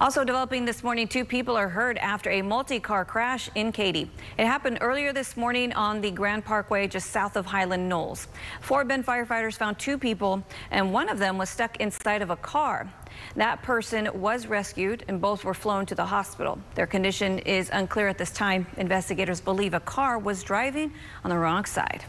Also developing this morning, two people are hurt after a multi-car crash in Katy. It happened earlier this morning on the Grand Parkway just south of Highland Knolls. Fort Bend firefighters found two people and one of them was stuck inside of a car. That person was rescued and both were flown to the hospital. Their condition is unclear at this time. Investigators believe a car was driving on the wrong side.